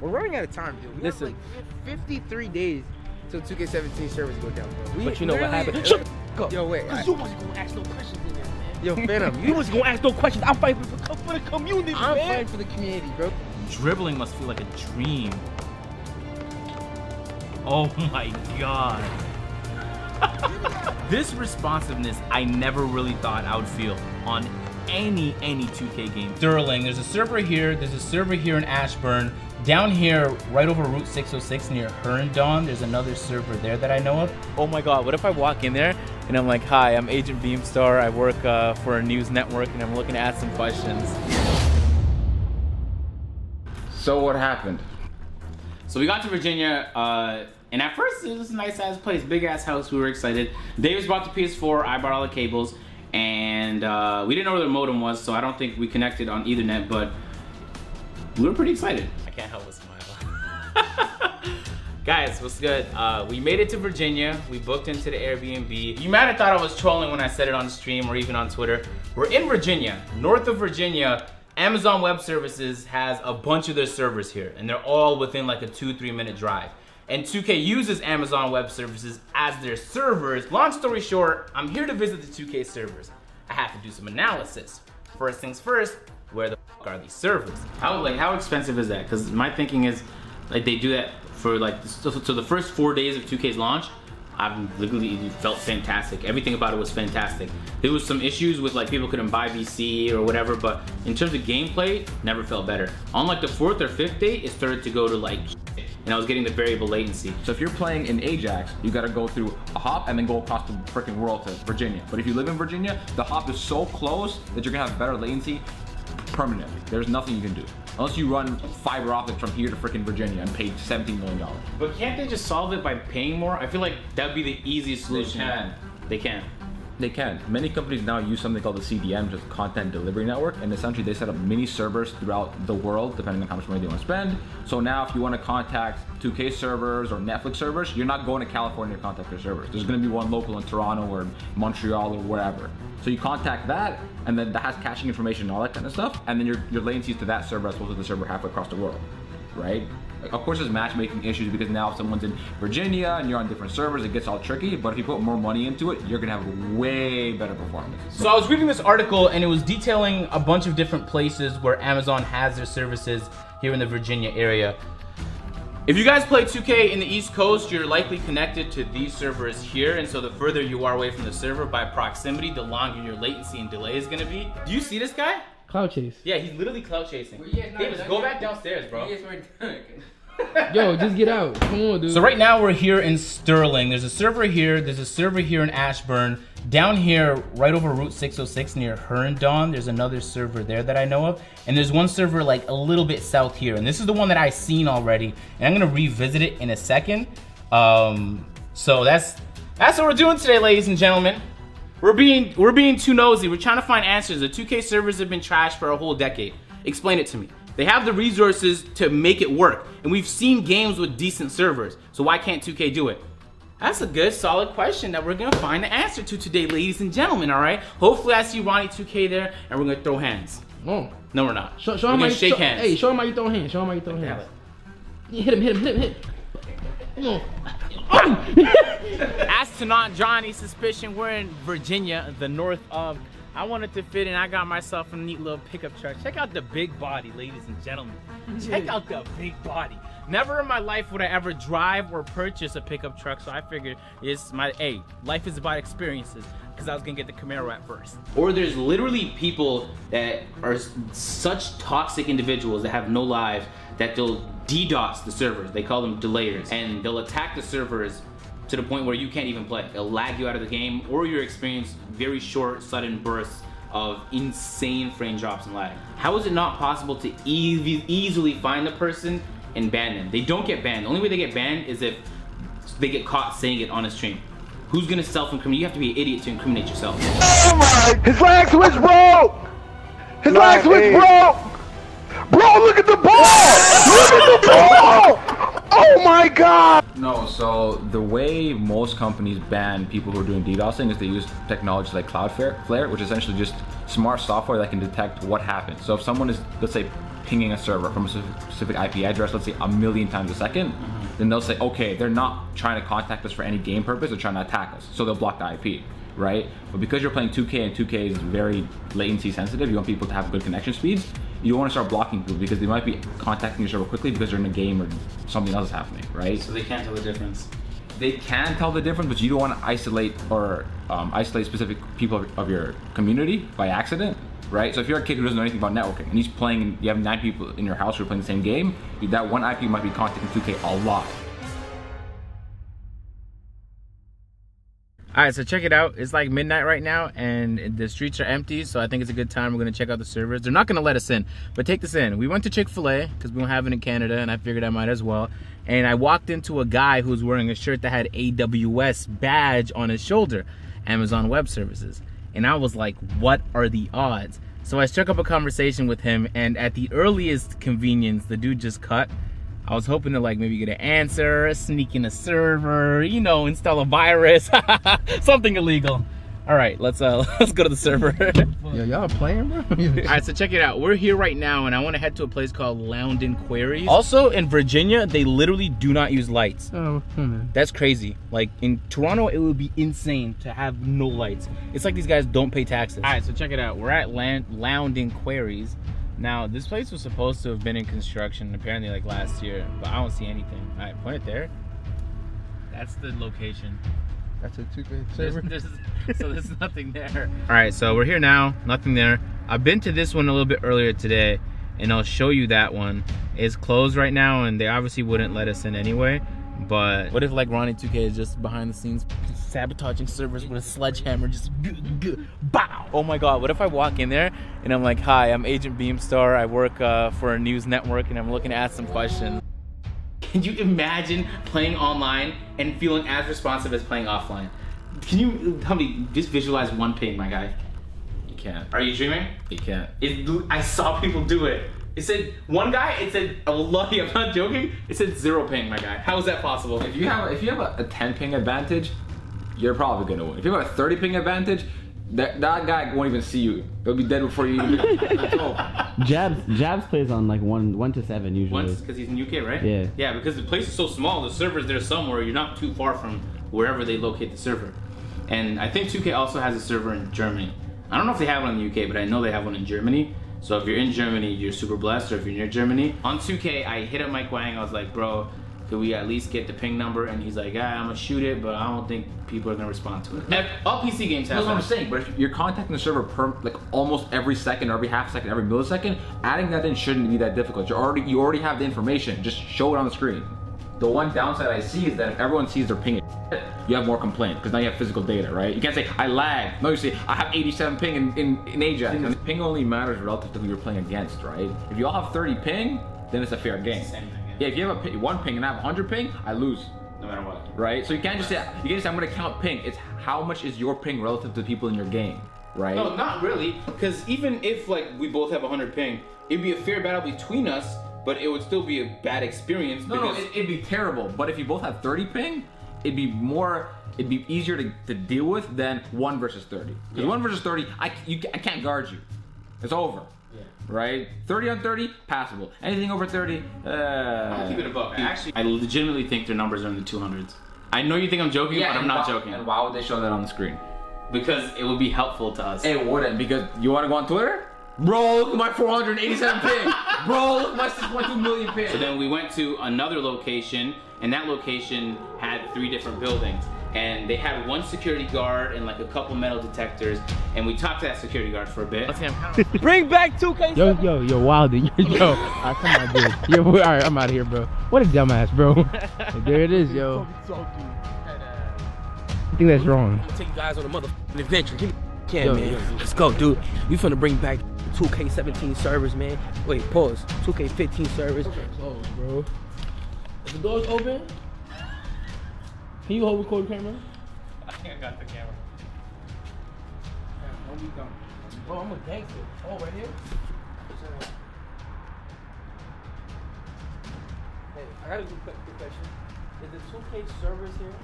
We're running out of time, dude. We Listen. have like 53 days till 2K17 servers go down, bro. We But you know what happened? Shut the up. Yo, wait. I- Cause you wasn't gonna ask no questions in there, man. Yo, Fanum, You wasn't gonna ask no questions. I'm fighting for, for the community, I'm man. fighting for the community, bro. Dribbling must feel like a dream. Oh my god. this responsiveness I never really thought I would feel on any any 2K game. Sterling, there's a server here, there's a server here in Ashburn. Down here, right over Route 606 near Herndon, there's another server there that I know of. Oh my god, what if I walk in there and I'm like, hi, I'm Agent Beamstar, I work uh, for a news network and I'm looking to ask some questions. So what happened? So we got to Virginia, uh, and at first it was a nice ass place, big ass house. We were excited. Davis bought the PS4. I bought all the cables, and uh, we didn't know where the modem was, so I don't think we connected on Ethernet. But we were pretty excited. Can't help but smile. Guys, what's good? Uh, we made it to Virginia. We booked into the Airbnb. You might have thought I was trolling when I said it on stream or even on Twitter. We're in Virginia, north of Virginia. Amazon Web Services has a bunch of their servers here, and they're all within like a two, three minute drive. And 2K uses Amazon Web Services as their servers. Long story short, I'm here to visit the 2K servers. I have to do some analysis. First things first, where the are these servers? How like how expensive is that? Because my thinking is like they do that for like so, so the first four days of 2K's launch. I've literally felt fantastic. Everything about it was fantastic. There was some issues with like people couldn't buy VC or whatever, but in terms of gameplay, never felt better. On like the fourth or fifth day, it started to go to like and I was getting the variable latency. So if you're playing in Ajax, you gotta go through a hop and then go across the freaking world to Virginia. But if you live in Virginia, the hop is so close that you're gonna have better latency permanently. There's nothing you can do. Unless you run fiber optics from here to freaking Virginia and pay $17 million. But can't they just solve it by paying more? I feel like that'd be the easiest solution. can. They can. They can. Many companies now use something called the CDN, is Content Delivery Network, and essentially they set up mini servers throughout the world, depending on how much money they want to spend. So now, if you want to contact 2K servers or Netflix servers, you're not going to California to contact their servers. There's going to be one local in Toronto or Montreal or wherever. So you contact that, and then that has caching information and all that kind of stuff, and then your your latency is to that server as opposed to the server halfway across the world, right? Of course, there's matchmaking issues because now if someone's in Virginia and you're on different servers, it gets all tricky. But if you put more money into it, you're gonna have way better performance. So I was reading this article and it was detailing a bunch of different places where Amazon has their services here in the Virginia area. If you guys play 2K in the East Coast, you're likely connected to these servers here, and so the further you are away from the server by proximity, the longer your latency and delay is gonna be. Do you see this guy? Cloud chase. Yeah, he's literally cloud chasing. you guys not Davis, go yet? back downstairs, bro. Yo, just get out. Come on, dude. So right now we're here in Sterling. There's a server here. There's a server here in Ashburn. Down here, right over Route 606 near Herndon, there's another server there that I know of. And there's one server like a little bit south here. And this is the one that I've seen already. And I'm gonna revisit it in a second. Um, so that's that's what we're doing today, ladies and gentlemen. We're being we're being too nosy. We're trying to find answers. The 2K servers have been trashed for a whole decade. Explain it to me. They have the resources to make it work, and we've seen games with decent servers. So why can't 2K do it? That's a good, solid question that we're gonna find the answer to today, ladies and gentlemen. All right. Hopefully, I see Ronnie 2K there, and we're gonna throw hands. Oh. No, we're not. Show, show we're him gonna you shake show, hands. Hey, show him how you throw hands. Show him how you throw hands. Yeah, hit him, hit him, hit him, hit him. Come on. As to not any suspicion, we're in Virginia, the north of. I wanted to fit in. I got myself a neat little pickup truck. Check out the big body, ladies and gentlemen. Check out the big body. Never in my life would I ever drive or purchase a pickup truck, so I figured it's my hey, life is about experiences. Because I was gonna get the Camaro at first. Or there's literally people that are such toxic individuals that have no lives that they'll DDoS the servers. They call them delayers. And they'll attack the servers to the point where you can't even play. They'll lag you out of the game or you'll experience very short, sudden bursts of insane frame drops and lag. How is it not possible to easy, easily find the person and ban them? They don't get banned. The only way they get banned is if they get caught saying it on a stream. Who's gonna self-incriminate? You have to be an idiot to incriminate yourself. Oh my! His lag switch broke! His lag switch broke! Bro, look at the ball! Look at the ball! Oh my god! No, so the way most companies ban people who are doing DDoSing is they use technology like Cloudflare, which is essentially just smart software that can detect what happened. So if someone is, let's say, pinging a server from a specific IP address, let's say a million times a 2nd mm-hmm. then they'll say, okay, they're not trying to contact us for any game purpose, they're trying to attack us. So they'll block the IP, right? But because you're playing 2K and 2K is very latency sensitive, you want people to have good connection speeds, you want to start blocking people because they might be contacting your server quickly because they're in a game or something else is happening, right? So they can't tell the difference. they can tell the difference, but you don't want to isolate or um, isolate specific people of, of your community by accident, right? So if you're a kid who doesn't know anything about networking and he's playing, you have nine people in your house who are playing the same game, that one IP might be contacting 2K a lot. All right, so check it out. It's like midnight right now, and the streets are empty. So I think it's a good time. We're gonna check out the servers. They're not gonna let us in, but take this in. We went to Chick Fil A because we don't have it in Canada, and I figured I might as well. And I walked into a guy who was wearing a shirt that had AWS badge on his shoulder, Amazon Web Services, and I was like, "What are the odds?" So I struck up a conversation with him, and at the earliest convenience, the dude just cut. I was hoping to like maybe get an answer, sneak in a server, you know, install a virus, something illegal. All right, let's uh let's go to the server. Yo, y'all playing, bro? All right, so check it out. We're here right now, and I want to head to a place called Loudoun Quarries. Also, in Virginia, they literally do not use lights. oh, come on. That's crazy. Like in Toronto, it would be insane to have no lights. It's like these guys don't pay taxes. All right, so check it out. We're at Land- Loudoun Quarries. Now, this place was supposed to have been in construction apparently like last year, but I don't see anything. All right, point it there. That's the location. That's a 2K There's, there's, so there's nothing there. All right, so we're here now. Nothing there. I've been to this one a little bit earlier today, and I'll show you that one. It's closed right now, and they obviously wouldn't let us in anyway. But what if like Ronnie 2K is just behind the scenes sabotaging servers with a sledgehammer, just g- g- bow? Oh my God! What if I walk in there and I'm like, "Hi, I'm Agent Beamstar. I work uh, for a news network, and I'm looking to ask some questions." Can you imagine playing online and feeling as responsive as playing offline? Can you tell me, just visualize one ping, my guy? You can't. Are you dreaming? You can't. It, I saw people do it. It said, one guy, it said, lucky, I'm not joking, it said zero ping, my guy. How is that possible? If you have if you have a, a 10 ping advantage, you're probably gonna win. If you have a 30 ping advantage, that that guy won't even see you. They'll be dead before you even. It's over. Jabs Jabs plays on like one one to seven usually. Once, because he's in UK, right? Yeah. Yeah, because the place is so small, the server's there somewhere, you're not too far from wherever they locate the server. And I think 2K also has a server in Germany. I don't know if they have one in the UK, but I know they have one in Germany. So if you're in Germany, you're super blessed, or if you're near Germany. On 2K, I hit up Mike Wang, I was like, bro, could we at least get the ping number? And he's like, yeah, I'm gonna shoot it, but I don't think people are gonna respond to it. All PC games have That's what I'm saying. But if you're contacting the server per like almost every second, or every half second, every millisecond, adding that in shouldn't be that difficult. You already you already have the information. Just show it on the screen. The one downside I see is that if everyone sees their ping, you have more complaints because now you have physical data, right? You can't say I lag. No, you say I have 87 ping in in, in Ajax. And ping only matters relative to who you're playing against, right? If you all have 30 ping, then it's a fair game. Same thing, yeah. Yeah, if you have a one ping and I have 100 ping, I lose No matter what. right? So you can't just say you can't just say I'm gonna count ping. It's how much is your ping relative to the people in your game, right? No, not really. Because even if like we both have 100 ping, it'd be a fair battle between us, but it would still be a bad experience. no, no, because it, it'd be terrible. But if you both have 30 ping, it'd be more, it'd be easier to, to deal with than one versus 30. Because one versus 30, I you, I can't guard you. It's over. Yeah. Right? 30 on 30, passable. Anything over 30, uh. I'll keep it a buck. Actually, I legitimately think their numbers are in the 200s. I know you think I'm joking, but I'm not why- joking. And why would they show that on the screen? Because it would be helpful to us. It wouldn't because you want to go on Twitter? Bro, look at my 487 ping. Bro, look at my 6.2 million ping. So then we went to another location, and that location had three different buildings. And they had one security guard and like a couple metal detectors. And we talked to that security guard for a bit. Bring back 2K. Yo, yo, yo, Wilder, yo, yo. Alright, come on, dude. Yo, all right, I'm out of here, bro. What a dumbass, bro. there it is, yo. I think that's wrong. take you guys on a motherfucking adventure. Give me can, Yo, man. yo. Let's go, dude. We finna bring back 2K17 servers, man. Wait, pause. 2K15 servers. Close, bro. Is the doors open? Can you hold record camera? I think I got the camera. Bro, I'm a gangster. Oh, right here? Hey, I got a good, quick question. Is the 2K servers here?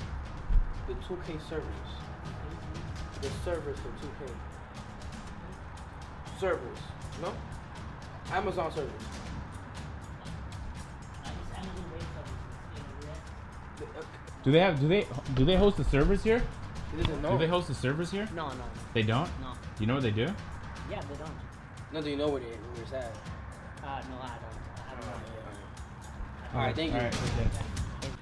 The 2K servers. Mm-hmm. The servers for 2K servers. No? Amazon servers. Do they have do they do they host the servers here? Do they host the servers here? No, no. They don't? No. You know what they do? Yeah, they don't. No, do you know where, they, where it's at? Uh, no, I don't. I don't know. All right, thank you. All right, okay.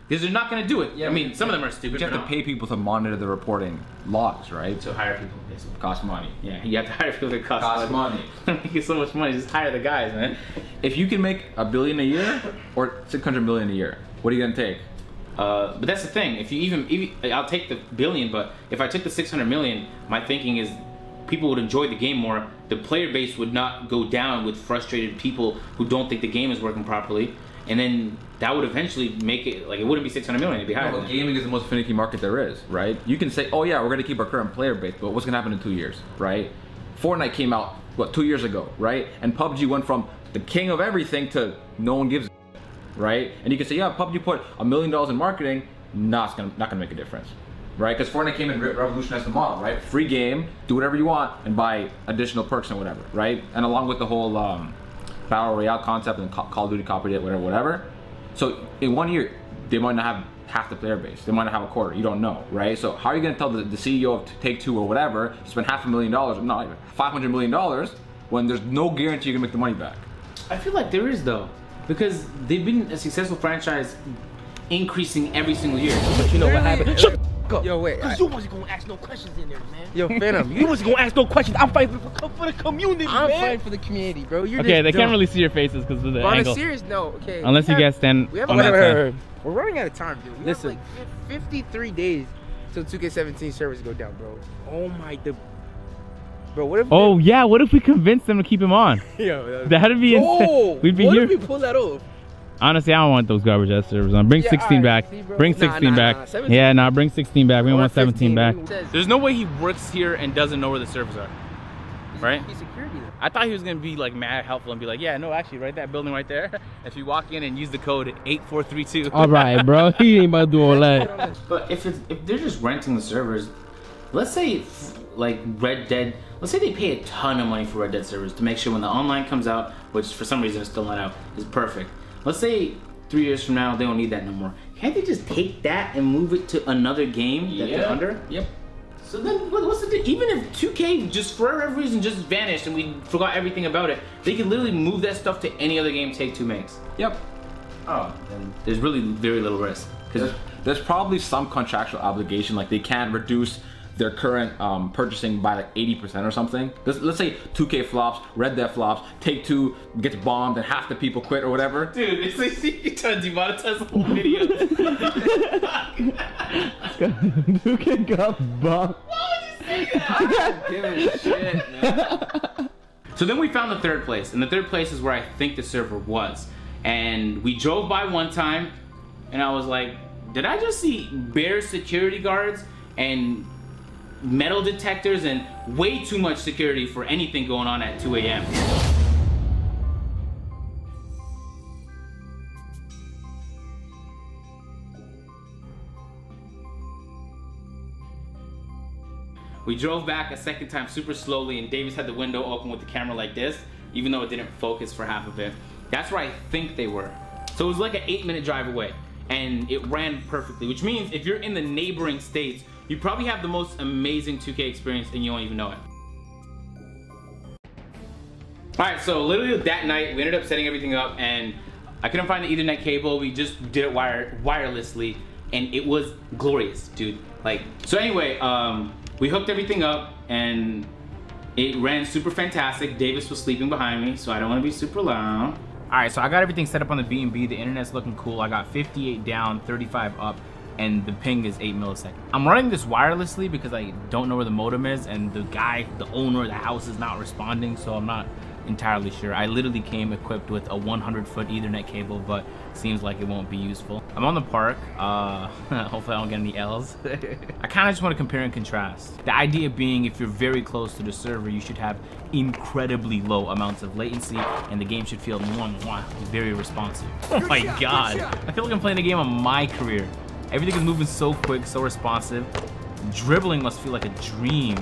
Because they're not gonna do it. I mean, some of them are stupid. But you have but to pay people to monitor the reporting logs, right? to hire people. basically. Cost money. Yeah, you have to hire people that cost, Cost money. Make you so much money. Just hire the guys, man. If you can make a billion a year or 600 million a year, what are you gonna take? Uh, but that's the thing. If you even, even, I'll take the billion. But if I took the 600 million, my thinking is people would enjoy the game more. The player base would not go down with frustrated people who don't think the game is working properly, and then that would eventually make it like it wouldn't be 600 million. It'd be higher. Than gaming is the most finicky market there is, right? You can say, oh yeah, we're gonna keep our current player base, but what's gonna happen in two years, right? Fortnite came out, what, two years ago, right? And PUBG went from the king of everything to no one gives a right? And you can say, yeah, PUBG put a million dollars in marketing, not gonna, not gonna make a difference, right? Because Fortnite came and re- revolutionized the model, right? Free game, do whatever you want, and buy additional perks and whatever, right? And along with the whole um, battle royale concept and Call of Duty copied it, whatever, whatever. So in one year, they might not have half the player base. They might not have a quarter. You don't know, right? So how are you gonna tell the, the CEO of Take Two or whatever spend half a million dollars, not even five hundred million dollars, when there's no guarantee you're gonna make the money back? I feel like there is though, because they've been a successful franchise, increasing every single year. But you know what happened? Shut Yo, wait. I, Cause you wasn't gonna ask no questions in there, man. yo, Fanum, You you, wasn't gonna ask no questions. I'm fighting for, for the community, I'm man. fighting for the community, bro. You're Okay, they dumb. can't really see your faces because of the But on a serious note, okay. Unless we you have- guys stand We have on a that lot side. of, We're running out of time, dude. We Listen. have like 53 days till 2K17 servers go down, bro. Oh my, the, bro. What if? Oh yeah, what if we convince them to keep him on? yo, That'd be Oh, insane. We'd be what here. if we pull that off? Honestly, I don't want those garbage ass servers on. Bring Yeah, 16 alright, back. see, bring 16 nah, back. nah, Yeah, nah, bring 16 back. We don't want 17 back. There's no way he works here and doesn't know where the servers are. Right? He's security. Though. I thought he was gonna be like mad helpful and be like, yeah, no, actually, right that building right there. If you walk in and use the code 8432. All right, bro. He ain't about to do all that. But if it's, if they're just renting the servers, let's say like Red Dead, let's say they pay a ton of money for Red Dead servers to make sure when the online comes out, which for some reason is still not out, is perfect. Let's say three years from now they don't need that no more. Can't they just take that and move it to another game that they're under? Yep. So then, what's the di- even if 2K just for whatever reason just vanished and we forgot everything about it, they could literally move that stuff to any other game Take Two makes. Yep. Oh, then there's really very little risk. There's, Because there's probably some contractual obligation, like they can't reduce their current um, purchasing by like 80% or something. Let's, let's say 2K flops, Red Dead flops, Take Two gets bombed, and half the people quit or whatever. dude, it's like you trying to demonetize the whole video. Duke got bumped. Give it shit, man. so then we found the third place, and the third place is where I think the server was. And we drove by one time, and I was like, did I just see bare security guards and metal detectors and way too much security for anything going on at 2 a.m.? We drove back a second time super slowly, and Davis had the window open with the camera like this, even though it didn't focus for half of it. That's where I think they were. So it was like an eight minute drive away, and it ran perfectly, which means if you're in the neighboring states, you probably have the most amazing 2K experience and you don't even know it. Alright, so literally that night, we ended up setting everything up, and I couldn't find the Ethernet cable. We just did it wire wirelessly, and it was glorious, dude. Like, so anyway, um, we hooked everything up, and it ran super fantastic. Davis was sleeping behind me, so I don't want to be super loud. All right, so I got everything set up on the B&B. The internet's looking cool. I got 58 down, 35 up, and the ping is 8 milliseconds. I'm running this wirelessly because I don't know where the modem is, and the guy, the owner of the house is not responding, so I'm not entirely sure. I literally came equipped with a 100 foot ethernet cable, but seems like it won't be useful. I'm on the park. Uh, hopefully I don't get any L's. I kind of just want to compare and contrast. The idea being if you're very close to the server, you should have incredibly low amounts of latency and the game should feel mwah, mwah, very responsive. Oh my god. I feel like I'm playing a game of my career. Everything is moving so quick, so responsive. Dribbling must feel like a dream.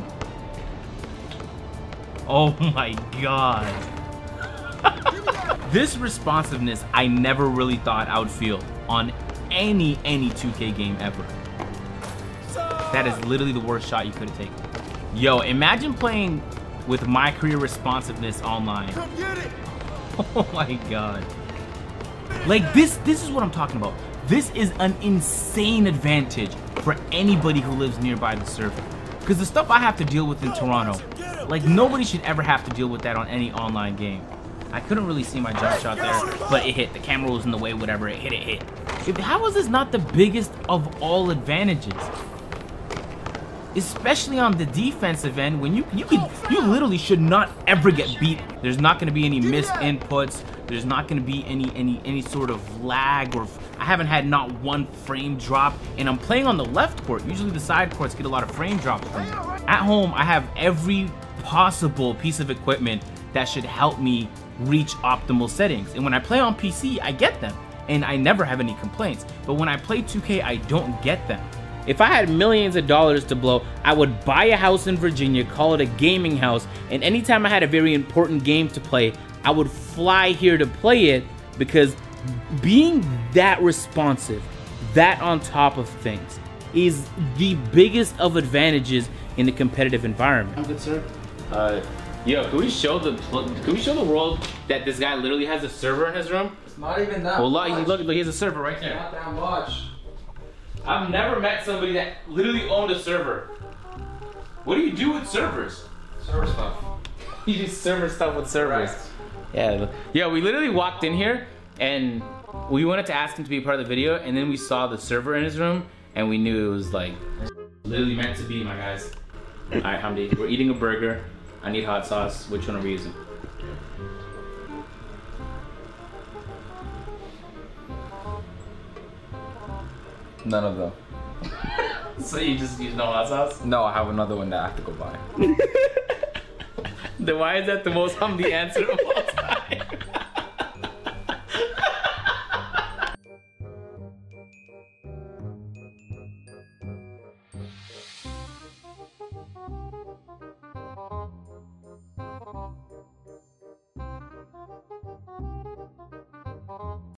Oh my god. this responsiveness I never really thought I would feel on any any 2K game ever. That is literally the worst shot you could have taken. Yo, imagine playing with my career responsiveness online. Oh my god. Like this this is what I'm talking about. This is an insane advantage for anybody who lives nearby the server. Because the stuff I have to deal with in Toronto, like nobody should ever have to deal with that on any online game. I couldn't really see my jump shot there, but it hit. The camera was in the way, whatever. It hit, it hit. If, how is this not the biggest of all advantages? Especially on the defensive end, when you you can you literally should not ever get beat. There's not going to be any missed inputs. There's not going to be any any any sort of lag or I haven't had not one frame drop. And I'm playing on the left court. Usually the side courts get a lot of frame drops from me. At home, I have every possible piece of equipment that should help me reach optimal settings. And when I play on PC, I get them and I never have any complaints. But when I play 2K, I don't get them. If I had millions of dollars to blow, I would buy a house in Virginia, call it a gaming house, and anytime I had a very important game to play, I would fly here to play it because being that responsive, that on top of things, is the biggest of advantages in the competitive environment. I'm good, sir. Uh, yo, can we show the can we show the world that this guy literally has a server in his room? It's not even that. Well, look, look, look, he has a server right there. Not that much. I've never met somebody that literally owned a server. What do you do with servers? Server stuff. You do server stuff with servers. Yeah, yeah. We literally walked in here and we wanted to ask him to be a part of the video, and then we saw the server in his room, and we knew it was like literally meant to be, my guys. All right, Hamdi, we're eating a burger. I need hot sauce. Which one are we using? None of them. So you just use no hot sauce? No, I have another one that I have to go buy. Then why is that the most Hamdi answer of all?